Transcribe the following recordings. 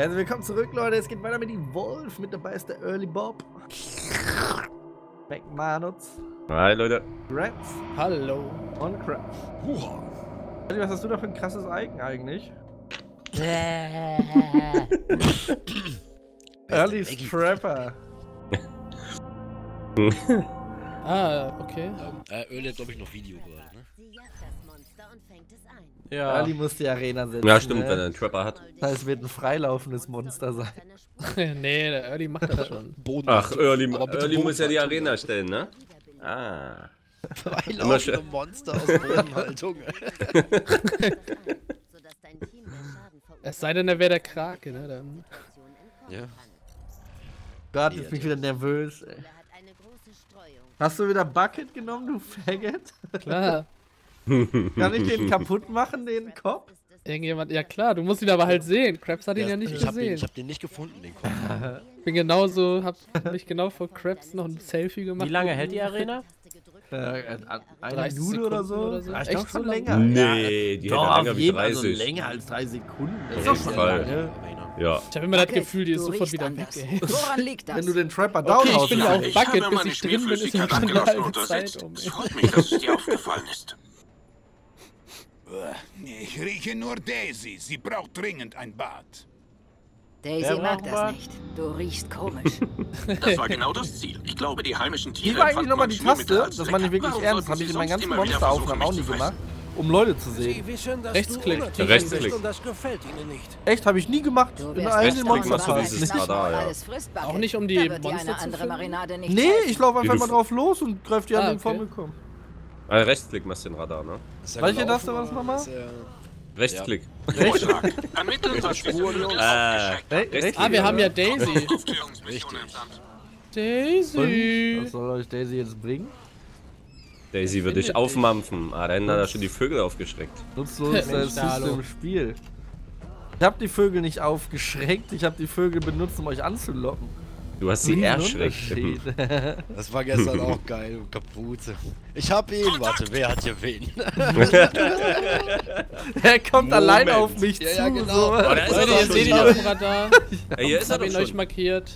Also willkommen zurück, Leute. Es geht weiter mit die Wolf. Mit dabei ist der Early Bob. McManus. Hi, Leute. Rats Hallo. und Krabs. Early, was hast du da für ein krasses Icon eigentlich? Early Strapper. Ah, okay. Äh, Öl hat, glaube ich, noch Video gerade, ne? Sie jagt das Monster und fängt es. Ja. Early muss die Arena setzen. Ja, stimmt, ne? wenn er einen Trapper hat. Das heißt, es wird ein freilaufendes Monster sein. nee, der Early macht das schon. Boden Ach, Early, Early muss ja die. Arena stellen, ne? Ah. Zwei Immer laufende schön. Monster aus Bodenhaltung. Es sei denn, er wäre der Krake, ne? Dann. Ja. Gott, jetzt bin ich wieder nervös. Ey. Hast du wieder Bucket genommen, du Faggot? Klar. Kann ich den kaputt machen, den Kopf? Irgendjemand, ja klar, du musst ihn aber halt sehen. Krabs hat ihn ja nicht ich habe den, gesehen. ich hab den nicht gefunden, den Kopf. Ich bin genauso, hab mich genau vor Krabs noch ein Selfie gemacht. Wie lange hält die Arena? Äh, eine 30 Minute oder so? Sekunden oder so. Echt schon so länger. Nee, die hält Doch, ja länger wie jeden Fall also 30. länger als drei Sekunden. Das ist doch schon lange. Ja. Ich habe immer das Okay, Gefühl, die ist sofort wieder weg. Woran liegt das? Wenn du den Trapper down Okay, ich bin ja auch Ich Bucket, habe bis ich drin bin, ist ja halbe und Zeit um. Es freut mich, dass es dir aufgefallen ist. Ich rieche nur Daisy. Sie braucht dringend ein Bad. Daisy mag das was? nicht. Du riechst komisch. Das war genau das Ziel. Ich glaube, die heimischen Tiere Wie war eigentlich nochmal die Taste? Das meine ich wirklich Warum ernst. Habe ich in meinen ganzen Monsteraufnahmen auch nie gemacht. Um Leute zu Sie sehen. wissen, dass Rechtsklick. Rechtsklick. bist und das gefällt ihnen nicht. Echt, habe ich nie gemacht. In allen dieses als Radar, Fleisch, ja. Auch nicht, um die da Monster zu finden? Nicht Nee, ich laufe einfach mal drauf los und greife die Ah, an den okay. vorbekommen. Ah, Rechtsklick machst du den Radar, ne? Ist er Welche das oder nochmal? ist er- Rechtsklick. Ermitteln, was diese Spuren. Äh, Rechtsklick. Ah, wir haben ja? Daisy. Daisy. Was soll euch Daisy jetzt bringen? Daisy wird dich Findet aufmampfen. Ah, da hinten hat er schon die Vögel aufgeschreckt. Nutzlos das da, hallo. im Spiel. Ich habe die Vögel nicht aufgeschreckt, ich habe die Vögel benutzt, um euch anzulocken. Du hast sie erschreckt. Das war gestern auch geil, Kapuze. Ich hab ihn, warte, wer hat hier wen? er kommt allein Moment. auf mich Ja, zu. ja, genau. So. Oh, da ist er Leute, doch ihr seht ihn wieder. auf dem Radar. Ey, hier ist Ich er doch ihn euch schon. markiert.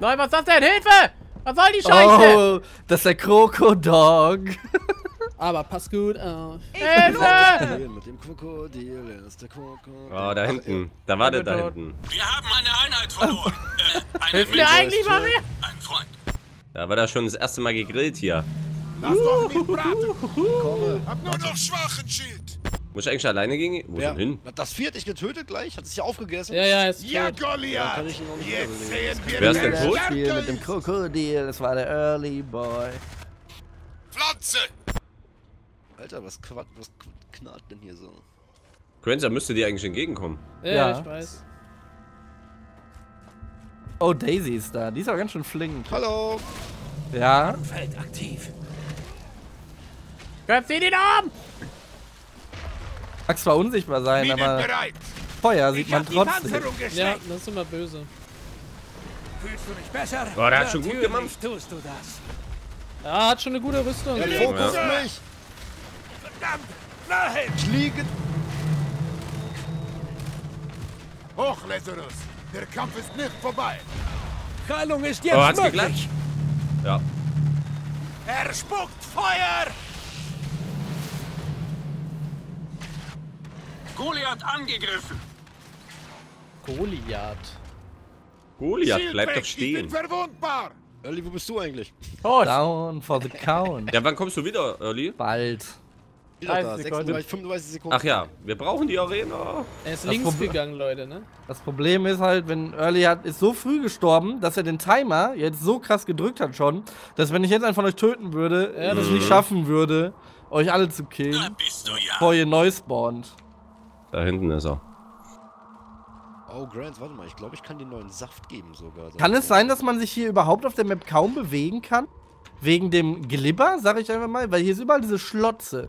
Nein, was ist das denn? Hilfe! Was soll die Scheiße? Oh, das ist der Krokodog. Aber pass gut auf. Hilfe! Mit dem Krokodil, ist der Krokodil. Oh, da hinten. Da war der da hinten. Wir haben eine Einheit verloren. Äh, eine Hilft mir eigentlich mal wer? Ein Freund. Da war der schon das erste Mal gegrillt hier. Lass doch nicht braten. Hab nur noch schwachen Schild. Muss ich eigentlich alleine gehen? Wo Ja. denn hin? Hat das viert dich getötet gleich? Hat es ja aufgegessen? Ja, ja, ist Ja, Goliath. Jetzt sehen wir, Wer ist denn tot? mit dem. Krokodil, das war der Early Boy. Pflanze. Alter, was, quat, was knarrt denn hier so? Granzer müsste dir eigentlich entgegenkommen. Ja, Ja. ich weiß. Oh, Daisy ist da. Die ist aber ganz schön flink. Hallo! Ja. Feld aktiv. Greift sie den um! Mag zwar unsichtbar sein, Minen aber bereit. Feuer sieht Ich man trotzdem. Ja, das ist immer böse. Fühlst du dich besser? Boah, der hat schon gut gemampft. tust du das. Ja, hat schon eine gute Rüstung. Ja, Fokus mich! Verdammt. Nein. Ich liege! Hoch, Lazarus. Der Kampf ist nicht vorbei. Heilung ist jetzt Oh, hat's möglich. Ja. Er spuckt Feuer. Goliath angegriffen. Goliath. Goliath, Schild bleib weg, doch Ich bin stehen. verwundbar. Early, wo bist du eigentlich? Tot. Down for the count. Ja, wann kommst du wieder, Early? Bald. Wieder 30 da, Sekunden. 36, 35 Sekunden. Ach ja, wir brauchen die Arena. Er ist Das links Problem- gegangen, Leute, ne? Das Problem ist halt, wenn Early hat, ist so früh gestorben, dass er den Timer jetzt so krass gedrückt hat schon, dass wenn ich jetzt einen von euch töten würde, Ja, ich das es nicht schaffen würde, euch alle zu Da killen, bist du ja. bevor ihr neu spawnt. Da hinten ist er. Oh, Grant, warte mal, ich glaube, ich kann dir neuen Saft geben sogar. Kann es sein, dass man sich hier überhaupt auf der Map kaum bewegen kann? Wegen dem Glibber, sag ich einfach mal, weil hier ist überall diese Schlotze.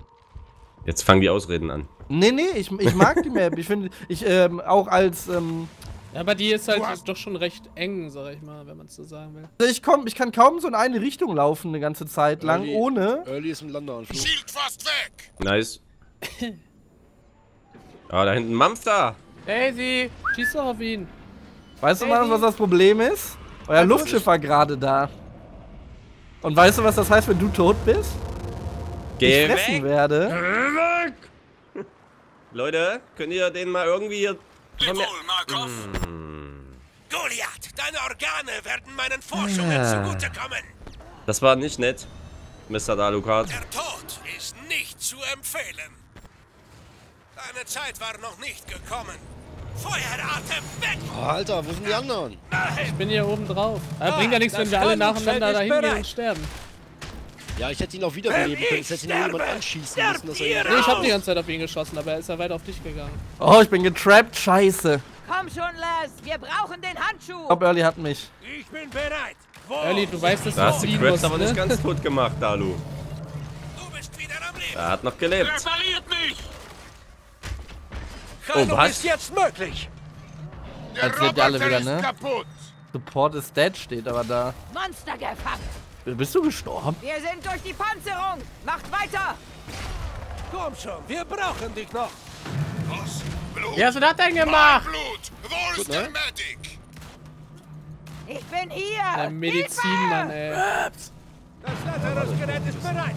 Jetzt fangen die Ausreden an. Nee, nee, ich, ich mag die Map. Ich finde, ich, ähm, auch als, ähm, Ja, aber die ist halt hast- doch schon recht eng, sag ich mal, wenn man es so sagen will. also ich komm, ich kann kaum so in eine Richtung laufen eine ganze Zeit lang, Early- ohne. Early ist im Landeanflug. Schild fast weg. Nice. Ah, da hinten Mampf da. Daisy! Schieß doch auf ihn. Weißt du mal, was das Problem ist? Euer Luftschiff war gerade da. Und weißt du, was das heißt, wenn du tot bist? Geh ich fressen weg! werde. Leute, könnt ihr den mal irgendwie hier... Leb wohl, Markov. Goliath, deine Organe werden meinen Forschungen zugutekommen. Das war nicht nett, Mr. Dalukat. Der Tod ist nicht zu empfehlen. Deine Zeit war noch nicht gekommen. Feueratem weg! Oh, Alter, wo sind die anderen? Ich bin hier oben drauf. Aber bringt ja nichts, wenn wir alle nacheinander dahin gehen und sterben. Ja, ich hätte ihn auch wiederbeleben können. Es hätte nur jemand anschießen müssen, dass er Nee, ich hab die ganze Zeit auf ihn geschossen, aber er ist ja weit auf dich gegangen. Oh, ich bin getrappt. Scheiße. Komm schon, Les! Wir brauchen den Handschuh! Ich glaube, Early hat mich. Ich bin bereit. Wo? Early, du weißt, dass Da hast du fliehen Krebs musst, aber nicht ne? ganz tot gemacht, Dalu. Du bist wieder am Leben. Er hat noch gelebt. Repariert mich! Oh, was? jetzt möglich. Der Als sind die alle wieder, ist ne? kaputt. Support is dead steht aber da. Monster gefangen! Bist du gestorben? Wir sind durch die Panzerung! Macht weiter! Komm schon, wir brauchen dich noch. Was? Blut? Wie hast du das denn gemacht? Blut. Wo ist der Medic? Ich bin hier! Der Medizinmann, ey. Das Laterus-Gerät ist bereit.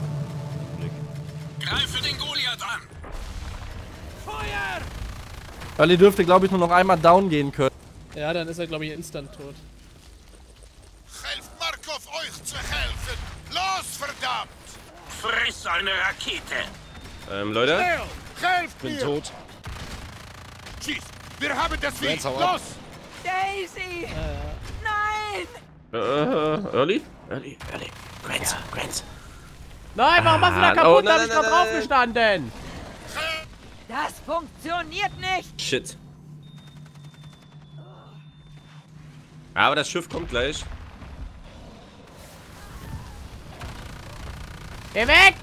Greife den Goliath an! Feuer! Early dürfte, glaube ich, nur noch einmal down gehen können. Ja, dann ist er, glaube ich, instant tot. Helft Markov, euch zu helfen. Verdammt! Friss eine Rakete! Ähm, Leute? Schnell, helft bin mir! tot. Schieß! Wir haben das Vieh! Los! Daisy! Nein! Äh, Early? Early, Early. Grenz, Grenz. Nein, warum machst du da Ah, kaputt? oh, da hab ich nein, grad nein, drauf nein. gestanden. Das funktioniert nicht! Shit. Aber das Schiff kommt gleich. Geh weg!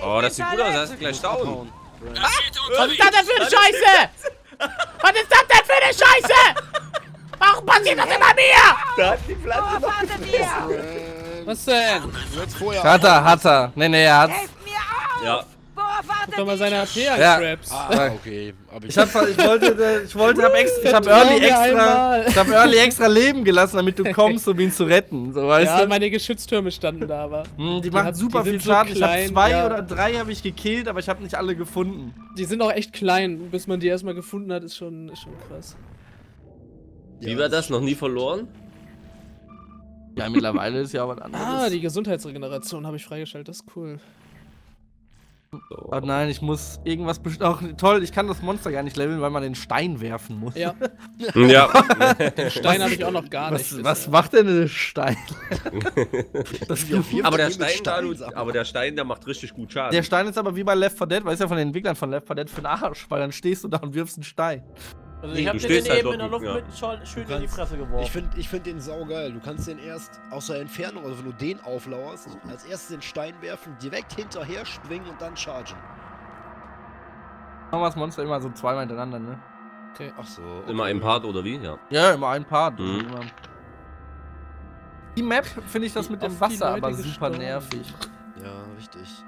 Oh, das sieht gut aus, das ist gleich. Abhauen. Rakete Was ist das denn für eine Scheiße? Was ist das denn für eine Scheiße? Warum passiert das immer mir? Da hat die Pflanze Oh! Äh, Was denn? Hat er, hat er. Nee, nee, er hat's. Helft mir auf! Ja. Worauf wartet Guck doch mal seine AP an, Ja. Ah, okay. Aber Ich, hab, ich wollte, ich wollte, hab extra, ich hab Early extra, ich hab Early extra leben gelassen, damit du kommst, um ihn zu retten. So, weißt Ja, du? meine Geschütztürme standen da, aber Hm, die die machen hat- super die viel sind so Schaden. ich hab zwei ja. oder drei habe ich gekillt, aber ich habe nicht alle gefunden. die sind auch echt klein. Bis man die erstmal gefunden hat, ist schon, ist schon krass. Wie war das? Noch nie verloren? Ja, mittlerweile ist ja was anderes. Ah, die Gesundheitsregeneration habe ich freigeschaltet. Das ist cool. So. Oh nein, ich muss irgendwas best- Ach, toll, ich kann das Monster gar nicht leveln, weil man den Stein werfen muss. Ja, Ja. Stein habe ich auch noch gar nicht. Was, was macht denn ein Stein? das aber der Stein, Stein- aber der Stein, der macht richtig gut Schaden. der Stein ist aber wie bei Left 4 Dead, weil es ja von den Entwicklern von Left 4 Dead für den Arsch, weil dann stehst du da und wirfst einen Stein. Also Nee, ich hab den halt eben in der Luft ja. mit schon schön in die kannst- Fresse Ich geworfen. finde ich find den saugeil. Du kannst den erst aus der Entfernung, also wenn du den auflauerst, als erstes den Stein werfen, direkt hinterher springen und dann chargen. Machen wir das Monster immer so zweimal hintereinander, ne? Ach so. Immer ein Part oder wie? Ja. Ja, immer ein Part. Mhm. Immer. Die Map finde ich das mit dem Wasser aber super gestorben. nervig. Ja, richtig.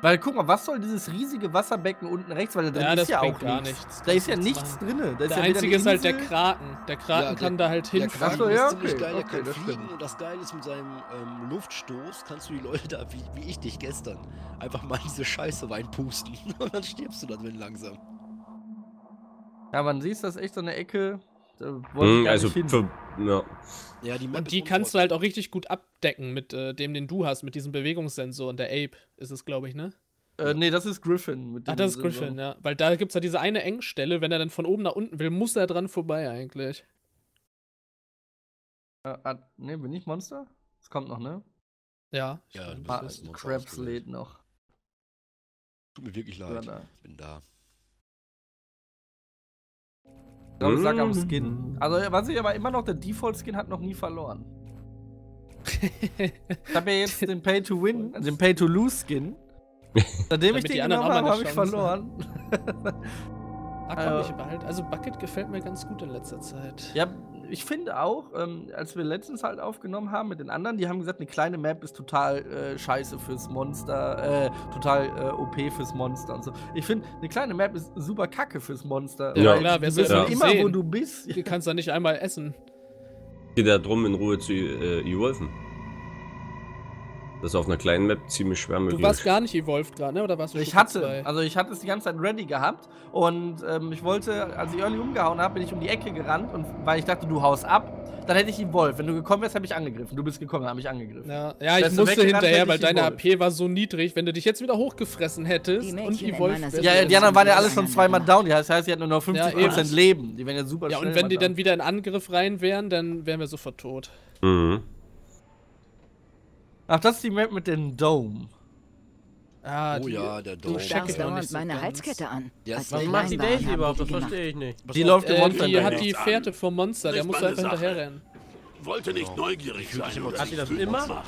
Weil guck mal, was soll dieses riesige Wasserbecken unten rechts, weil da drin Ja, ist das ja auch gar nichts. nichts. Da ist ja nichts machen. drin. Da ist Der ja einzige ist halt der Kraken. Der Kraken Ja, kann der- da halt Der hinfliegen. Kraken ist ziemlich okay, geil, der okay, kann das fliegen stimmt. und das Geile ist mit seinem ähm, Luftstoß kannst du die Leute da, wie, wie ich dich gestern, einfach mal diese Scheiße reinpusten und dann stirbst du da drin langsam. Ja, man sieht das echt so eine Ecke. Da wollte ich Hm, gar also, nicht hin. für, ja. Ja, die Map Und die kannst du halt auch richtig gut abdecken mit äh, dem, den du hast, mit diesem Bewegungssensor. Und der Ape ist es, glaube ich, ne? Äh, nee, das ist Griffin. Mit Ach, dem das ist Sensor. Griffin, ja. Weil da gibt es ja diese eine Engstelle, wenn er dann von oben nach unten will, muss er dran vorbei eigentlich. Äh, ah, nee, bin ich Monster? Das kommt noch, ne? Ja. ich Ja, Ah, Krabs lädt noch. Tut mir wirklich leid. Ich bin da. Ich glaube, ich sag am Mm. Skin. Also, was ich aber immer noch, der Default-Skin hat noch nie verloren. Ich habe ja jetzt den Pay-to-Win, also den Pay-to-Lose-Skin. Seitdem ich den die anderen genommen habe, habe ich verloren. Ah, komm, ich behalte. Also Bucket gefällt mir ganz gut in letzter Zeit. Ja, ich finde auch, ähm, als wir letztens halt aufgenommen haben mit den anderen, die haben gesagt, eine kleine Map ist total äh, scheiße fürs Monster, äh, total äh, OP fürs Monster und so. Ich finde, eine kleine Map ist super kacke fürs Monster. Ja, weil klar, du wer bist soll ja immer, wo du bist. Du kannst da nicht einmal essen. Geht ja drum, in Ruhe zu äh, evolven. Das ist auf einer kleinen Map ziemlich schwer möglich. Du warst gar nicht evolved gerade, ne? Oder warst du Ich Stufe hatte, zwei? also ich hatte es die ganze Zeit ready gehabt und ähm, ich wollte, als ich Early umgehauen habe, bin ich um die Ecke gerannt und weil ich dachte, du haust ab, dann hätte ich evolved. Wenn du gekommen wärst, habe ich angegriffen. Du bist gekommen, habe ich angegriffen. Ja, ja ich Wärst musste hinterher, weil deine. AP war so niedrig. Wenn du dich jetzt wieder hochgefressen hättest Die und evolved wärst. Ja, ja, die anderen waren ja alle schon zweimal down. Die heißt, heißt, die hatten nur noch 50% Ja, eben. Leben. Die wären ja super Ja, und wenn die down. dann wieder in Angriff rein wären, dann wären wir sofort tot. Mhm. Ach, das ist die Map mit dem Dome. Ah, Oh die- ja, der du Dome. check Starrst dauernd meine ganz. Halskette an. Ja, Als was Was macht die Daisy überhaupt? Das die verstehe ich nicht. Die läuft im Äh, Monster die hinterher. hat die Fährte vom Monster, der muss einfach Sache. hinterherrennen. Wollte nicht neugierig sein. Hat sie das immer?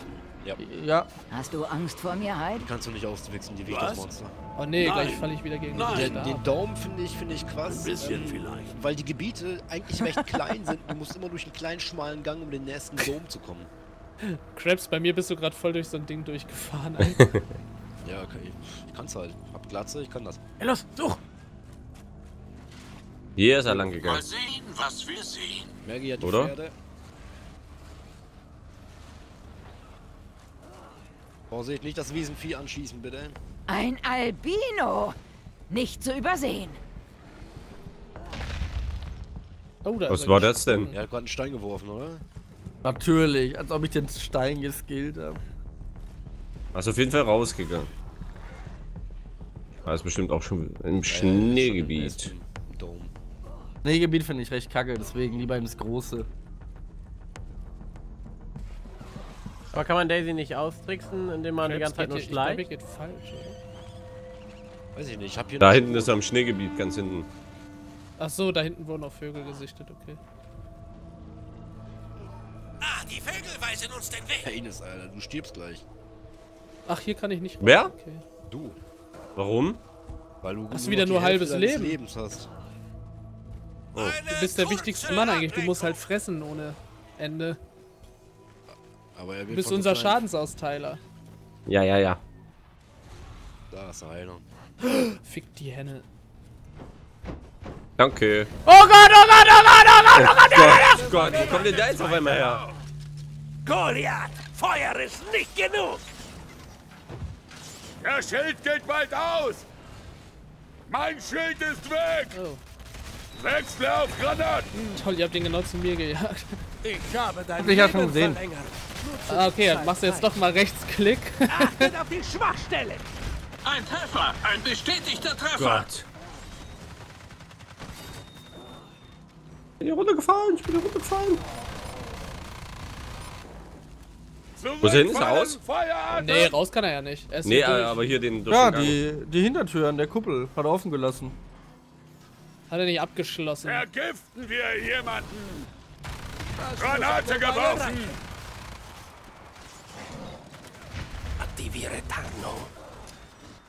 Ja. Hast du Angst vor mir, Hyde? Kannst du nicht auswichsen, die Was? Monster. Oh nee, Nein. gleich falle ich wieder gegen Nein. den Den, Stab. den Dome finde ich, finde ich krass. Ein bisschen ähm, vielleicht. Weil die Gebiete eigentlich recht klein sind. Du musst immer durch einen kleinen, schmalen Gang, um den nächsten Dome zu kommen. Krabs, bei mir bist du gerade voll durch so ein Ding durchgefahren. Ja, okay. Ich kann's halt. Hab Glatze, ich kann das. Hey, los, such! Hier ist er lang Mal gegangen. sehen, was wir sehen. Maggie hat die Oder? Pferde. Vorsicht, nicht das Wiesenvieh anschießen, bitte. Ein Albino! Nicht zu übersehen. Oh, da Was war das denn? Er hat gerade einen Stein geworfen, oder? Natürlich, als ob ich den Stein geskillt habe. Ist auf jeden Fall rausgegangen. Er ist bestimmt auch schon im Schneegebiet. im Dome. Nee, Gebiet finde ich recht kacke, deswegen lieber ins Große. Aber kann man Daisy nicht austricksen, indem man die Krabs ganze Zeit nur hier- ich glaub, schleicht? geht falsch, oder? Weiß ich nicht, ich hab hier Da hinten ist er im Schneegebiet, ganz hinten. Ach so, da hinten wurden auch Vögel gesichtet, okay. Die Vögel weisen uns den Weg. Ines, Alter, du stirbst gleich. Ach, hier kann ich nicht rein. Wer? Okay. Du. Warum? Weil du Hast du nur wieder nur halbes Leben? Lebens hast. Oh. Du bist der wichtigste Mann eigentlich. Du musst halt fressen ohne Ende. Aber er Du wird bist von so unser kleinen- Schadensausteiler. Ja, ja, ja. Da ist einer. Fick die Henne. Danke. Oh Gott, oh Gott, oh Gott, oh Gott! Gott, Gott, wo kommt denn der jetzt auf einmal her? Goliath, Feuer ist nicht genug. Der Schild geht bald aus. Mein Schild ist weg. Oh, Wechsle auf Granaten. toll, ihr habt den genau zu mir gejagt. Ich habe dein Hab ich ja schon gesehen. verlängert. Ah, okay, dann machst du jetzt doch mal Rechtsklick. Achtet auf die Schwachstelle. Ein Treffer. Ein bestätigter Treffer. Gott. Ich bin hier runtergefallen, ich bin hier runtergefallen. Wo ist er hin? Ist er aus? Nee, raus kann er ja nicht. Er ist Nee, hier durch. aber hier den durch Ja, die, die Hintertür an der Kuppel hat er offen gelassen. Hat er nicht abgeschlossen. Vergiften wir jemanden. Granate geworfen. Aktiviere Tarnung.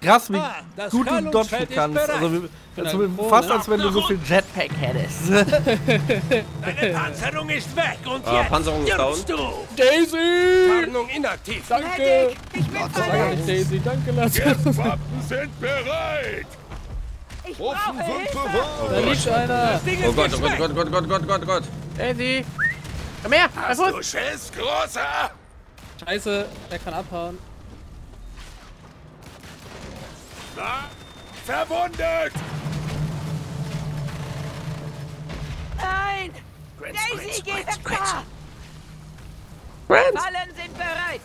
Krass, wie Ah, gut du dodgen kannst. Also, also Pro, fast ne? als wenn du so viel Jetpack hättest. Deine Panzerung ist weg und Ah, jetzt Panzerung ist stirbst du. Daisy! Tarnung inaktiv. Danke! Ich bin Sag verletzt. nicht Daisy, danke, lass Waffen sind bereit. Ich brauche Hilfe. Da liegt einer! Ding Oh ist Gott, oh Gott. Gott, Gott, Gott, Gott, Gott, Gott. Daisy! Komm her, Hast du Schiss, Großer? Scheiße, er kann abhauen. Na? Verwundet. Nein! Grants, Daisy, geh weg da! Fallen sind bereit!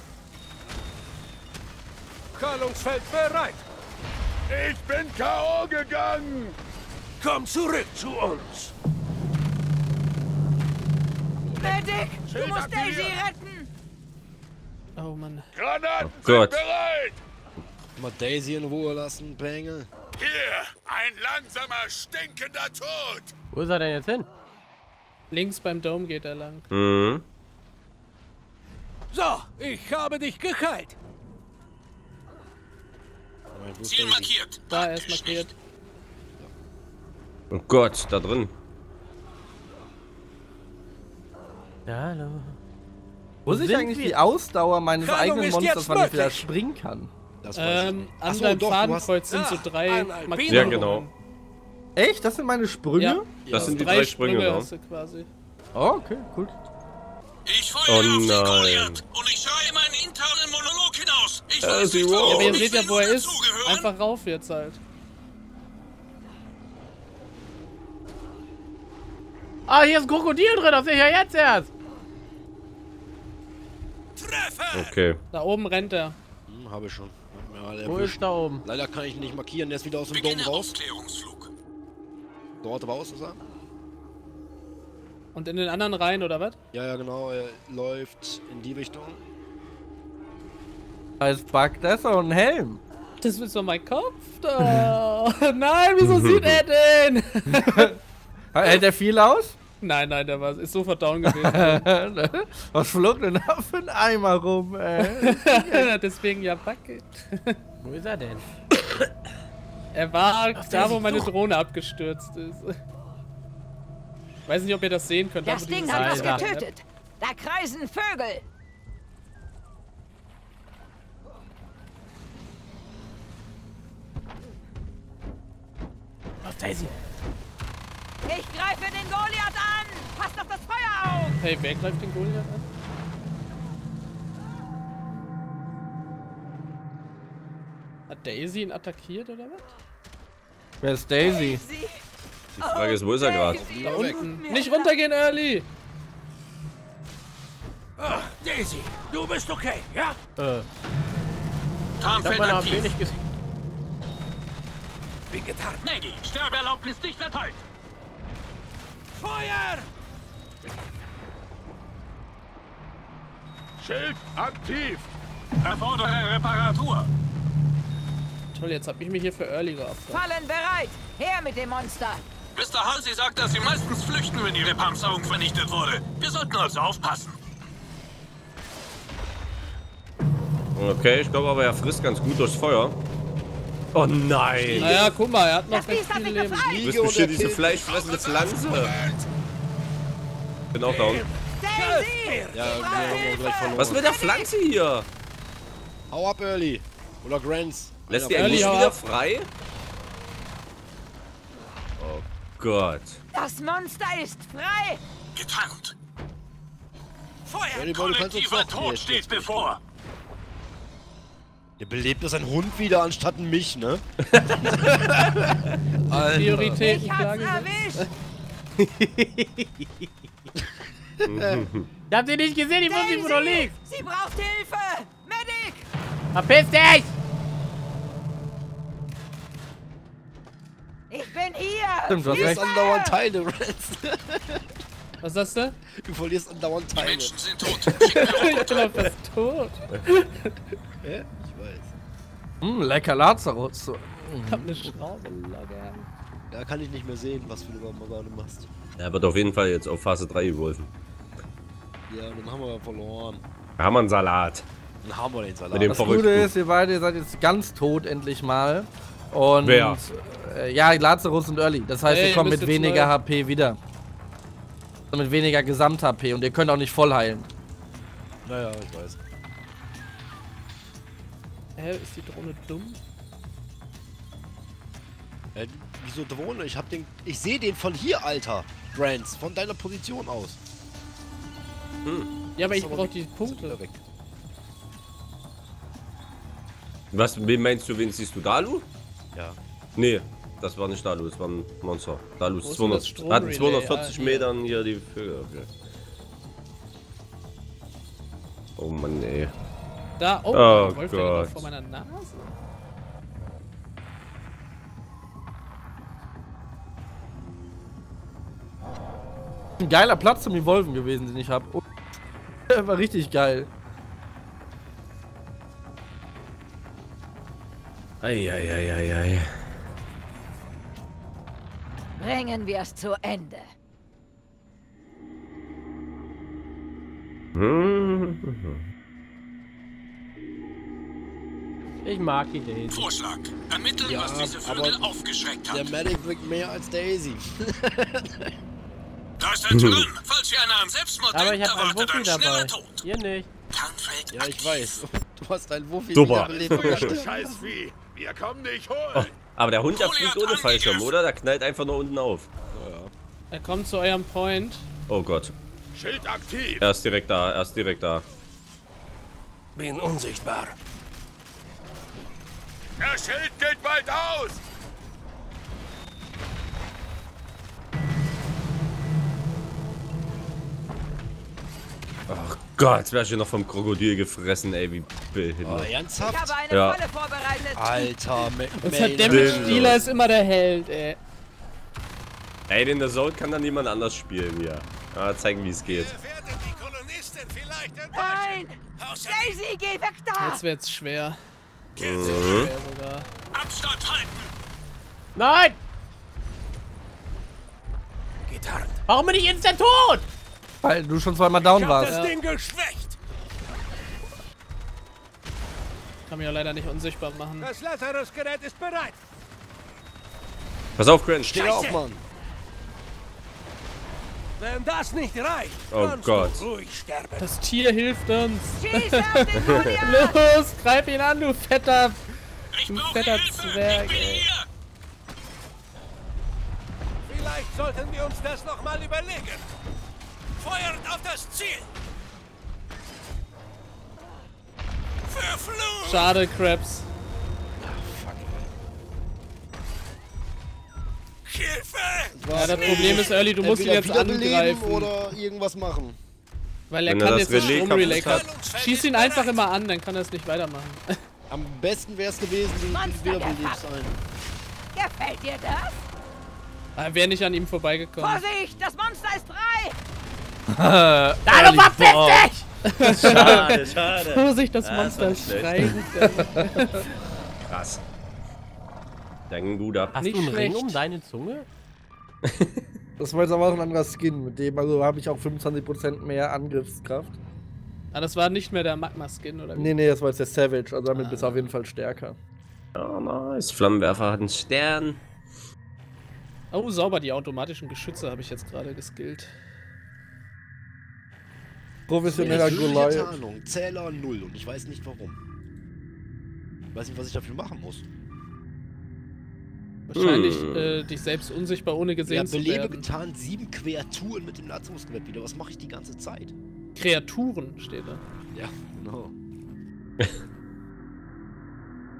Kallungsfeld bereit. Ich bin K.O. gegangen. Komm zurück zu uns. Medic, du musst Daisy retten! Oh Mann. Granaten Oh Gott. sind bereit. Mal Daisy in Ruhe lassen, Pengel. Hier, ein langsamer, stinkender Tod. Wo ist er denn jetzt hin? Links beim Dome geht er lang. Mhm. So, ich habe dich ist Ziel markiert. Da, er ist markiert. Oh Gott, da drin. Ja, hallo. Wo ist eigentlich die Ausdauer meines Landung eigenen Monsters, wann ich wieder springen kann? Das weiß ich Ähm, nicht. an Ach so, deinem doch, du hast- Fadenkreuz sind so Ah, drei ein Albino. Markierungen. Ja, genau. Echt? Das sind meine Sprünge? Ja. Das sind die Drei drei Sprünge, Sprünge ja. hast du quasi. Oh, okay, cool. Ich Oh feuere auf den nein. Goliath und ich schreie meinen internen Monolog hinaus. Ich Äh, weiß sie nicht warum. Aber ihr seht ja, wo er ist. Einfach rauf jetzt halt. Ah, hier ist ein Krokodil drin, das sehe ich ja jetzt erst. Treffer! Okay. Da oben rennt er. Hm, habe ich schon. Alle Wo ist da oben? Leider kann ich ihn nicht markieren, der ist wieder aus dem Dom raus. Dort raus ist er. Und in den anderen rein, oder was? Ja, ja, genau, er läuft in die Richtung. Als Bug, das ist doch ein Helm. Das ist doch mein Kopf da. Nein, wieso sieht er den? Hält der viel aus? Nein, nein, der war, ist sofort down gewesen. Was flog denn da für ein Eimer rum, ey? Deswegen ja Bucket. Wo ist er denn? Er war der da, wo meine doch- Drohne abgestürzt ist. Weiß nicht, ob ihr das sehen könnt. da, Das Ding hat was getötet. Da kreisen Vögel. Was, Daisy? Ich greife den Goliath an. Passt auf das Feuer auf. Hey, wer greift den Goliath an? Hat Daisy ihn attackiert oder was? Wer ist Daisy? Sie. Die Frage ist, wo ist er gerade? Da unten. Nicht runtergehen, Early! Ah, Daisy, du bist okay, ja? Äh, ich hab Tarnfeld aktiv. wenig gesehen. Wie getarnt. Maggie, Sterbeerlaubnis nicht erteilt. Feuer! Schild aktiv! Erfordere Reparatur. Toll, jetzt hab ich mich hier für Early geopfert. Fallen bereit. Her mit dem Monster. Mr. Halsey sagt, dass sie meistens flüchten, wenn ihre Panzerung vernichtet wurde. Wir sollten also aufpassen. Okay, ich glaube aber, er frisst ganz gut durchs Feuer. Oh nein! Naja, guck mal, er hat noch Das recht viel mich Leben. Du bist bestimmt diese fleischfressende Pflanze. Bin auch down. Ja. Was mit der Pflanze hier? Hau ab, Early. Oder Grants. Lässt die Early, wieder frei? Oh Gott. Das Monster ist frei. Getarnt. Uns Kollektiver Tod ist steht gut. bevor. Der belebt das ein Hund wieder anstatt mich, ne? Alter. Prioritäten Ich hab's erwischt. Ich hab sie nicht gesehen, ich wusste nicht, wo du Daisy. liegst. Sie braucht Hilfe. Medic. Verpiss dich! Ich bin hier. Stimmt, du verlierst andauernd Teile, Rance. Was sagst du? Du verlierst andauernd Die Teile. Menschen sind tot. Ich bin tot. Hm, lecker Lazarus. Ich hab eine Schraube locker. Da kann ich nicht mehr sehen, was du gerade machst. Er wird auf jeden Fall jetzt auf Phase 3 geworfen. Ja, dann haben wir verloren. Da haben wir einen Salat. Dann haben wir den Salat. Mit dem Das Verrückten. Gute ist, ihr beide seid jetzt ganz tot endlich mal. Und Wer? Äh, ja, Lazarus und Early. Das heißt, Ey, ihr kommt ihr mit weniger neu- HP wieder. Also mit weniger Gesamt-HP und ihr könnt auch nicht voll heilen. Naja, ich weiß. Hä, ist die Drohne dumm? Äh, wieso Drohne? Ich hab den. Ich sehe den von hier, Alter. Grants, von deiner Position aus. Ja, aber ich aber brauch die Punkte. weg. Was, wen meinst du, wen siehst du? Dalu? Ja. Nee, das war nicht Dalu, das war ein Monster. Dalu ist ist denn das 200, Strom- hat Relay? 240 Ah, hier. Metern hier die Vögel. Okay. Oh Mann, ey. Da, oh, Oh der Wolf der genau Gott. vor meiner Nase. Ein geiler Platz zum Evolven gewesen, den ich habe. Oh, war richtig geil. Eieieiei. Bringen wir es zu Ende. Ich mag die Daisy. Vorschlag. Ermitteln, Ja, was diese Vögel aufgeschreckt Der hat. Medic bringt mehr als Daisy. Da Was seid ihr drin? Falls ihr einer an Selbstmord Aber denkt, ich habe einen erwartet Wuffi ein schneller dabei. Tod. Ihr nicht. Kampfeld Ja, ich weiß. Du hast einen Wuffi Super. Du Scheißvieh. Wir kommen dich holen. Oh, aber der Hund, der fliegt ohne Fallschirm, oder? Der knallt einfach nur unten auf. Er kommt zu eurem Point. Oh Gott. Schild aktiv. Er ist direkt da, er ist direkt da. Bin unsichtbar. Der Schild geht bald aus. Ach Gott, jetzt wärst du noch vom Krokodil gefressen, ey, wie Oh, behindert. Ich ernsthaft? habe eine Ja. Falle vorbereitet. Alter, Me Unser Mel- Damage Sinnlos. Dealer ist immer der Held, ey. Ey, den The Zone kann dann niemand anders spielen hier. Ja, zeigen, wie es geht. Nein! Daisy, geh weg da! Jetzt wird's schwer. Mhm. Nein! Getarnt. Warum bin ich instant tot? Weil du schon zweimal down warst. Das Ding geschwächt. Kann mich auch leider nicht unsichtbar machen. Das Lazarus-Gerät ist bereit. Pass auf, Grinch. Steh auf, Mann. Wenn das nicht reicht, Oh kannst Gott. du ruhig sterben. Das Tier hilft uns. Los, greif ihn an, du fetter. Ich Du fetter Hilfe. Zwerg, ich bin ey. Sollten wir uns das noch mal überlegen. Feuert auf das Ziel. Verflucht. Schade, Krabs. Hilfe. Ja, das Problem ist, Early, du musst ihn jetzt angreifen. Oder irgendwas machen. Weil er Wenn er kann das jetzt Stromrelay kaputt kaputt. Schieß ihn einfach immer an, dann kann er es nicht weitermachen. Am besten wäre es gewesen, du wiederbelebst einen. Gefällt dir das? Er wäre nicht an ihm vorbeigekommen. Vorsicht, das Monster ist frei! Hallo, verpiss dich! Schade, schade. Vorsicht, das Monster das war schreit. Krass. Dein guter. Hast Nicht du einen Ring schlecht. um deine Zunge? Das war jetzt aber auch ein anderer Skin. Mit dem also habe ich auch 25% mehr Angriffskraft. Ah, das war nicht mehr der Magma-Skin, oder wie? Nee, nee, das war jetzt der Savage. Also damit bist du auf jeden Fall stärker. Oh, nice. Flammenwerfer hat einen Stern. Oh, sauber, die automatischen Geschütze habe ich jetzt gerade geskillt. Professioneller Goliath. Tarnung, Zähler 0 und ich weiß nicht warum. Ich weiß nicht, was ich dafür machen muss. Wahrscheinlich Hm. äh, dich selbst unsichtbar, ohne Ja, gesehen zu belebe werden. getan sieben Kreaturen mit dem Lazarus-Gewett wieder. Was mache ich die ganze Zeit? Kreaturen steht da. Ja, genau.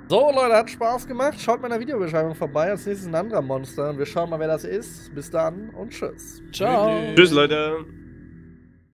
So, Leute, hat Spaß gemacht. Schaut mal in der Videobeschreibung vorbei. Als nächstes ein anderer Monster. Und wir schauen mal, wer das ist. Bis dann und tschüss. Ciao. Tschüss, Leute.